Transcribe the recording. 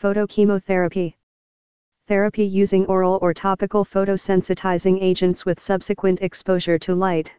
Photochemotherapy. Therapy using oral or topical photosensitizing agents with subsequent exposure to light.